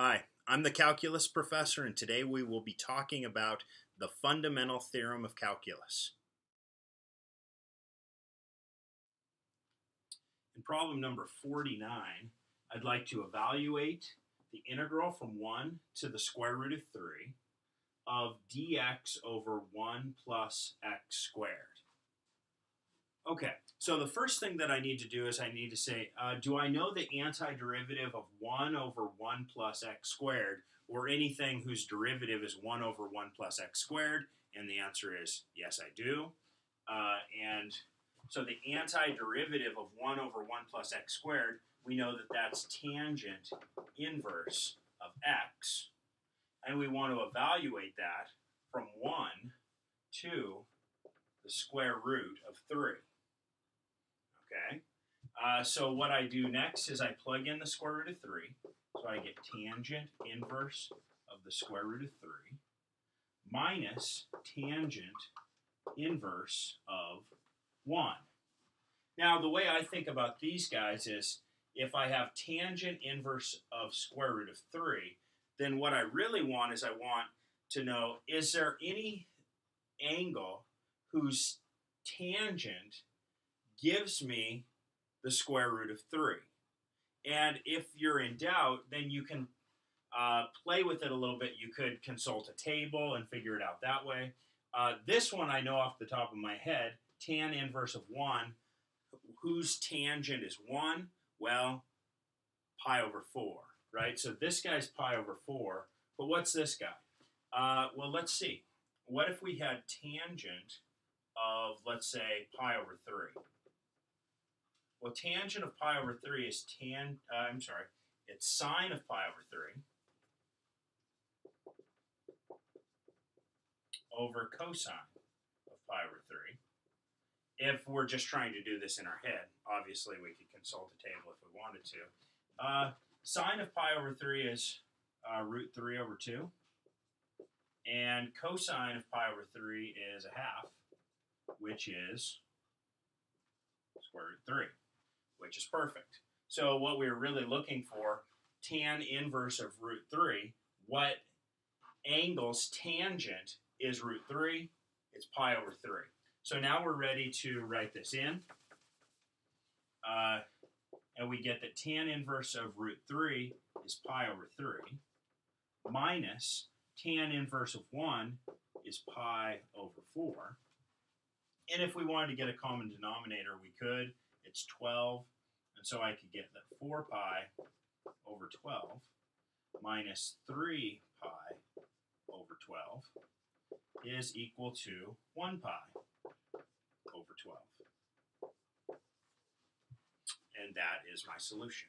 Hi, I'm the calculus professor, and today we will be talking about the fundamental theorem of calculus. In problem number 49, I'd like to evaluate the integral from 1 to the square root of 3 of dx over 1 plus x squared. Okay, so the first thing that I need to do is I need to say, uh, do I know the antiderivative of 1 over 1 plus x squared, or anything whose derivative is 1 over 1 plus x squared? And the answer is yes, I do. Uh, and so the antiderivative of 1 over 1 plus x squared, we know that that's tangent inverse of x. And we want to evaluate that from 1 to the square root of 3. Okay, uh, so what I do next is I plug in the square root of 3. So I get tangent inverse of the square root of 3 minus tangent inverse of 1. Now, the way I think about these guys is if I have tangent inverse of square root of 3, then what I really want is I want to know, is there any angle whose tangent gives me the square root of 3. And if you're in doubt, then you can uh, play with it a little bit. You could consult a table and figure it out that way. Uh, this one I know off the top of my head, tan inverse of 1, whose tangent is 1? Well, pi over 4, right? So this guy's pi over 4, but what's this guy? Uh, well, let's see. What if we had tangent of, let's say, pi over 3? Well, tangent of pi over 3 is tan, uh, I'm sorry, it's sine of pi over 3 over cosine of pi over 3. If we're just trying to do this in our head, obviously we could consult a table if we wanted to. Uh, sine of pi over 3 is uh, root 3 over 2. And cosine of pi over 3 is a half, which is square root 3 which is perfect. So what we're really looking for, tan inverse of root 3, what angle's tangent is root 3? It's pi over 3. So now we're ready to write this in. Uh, and we get that tan inverse of root 3 is pi over 3 minus tan inverse of 1 is pi over 4. And if we wanted to get a common denominator, we could. It's 12. And so I could get that 4 pi over 12 minus 3 pi over 12 is equal to 1 pi over 12. And that is my solution.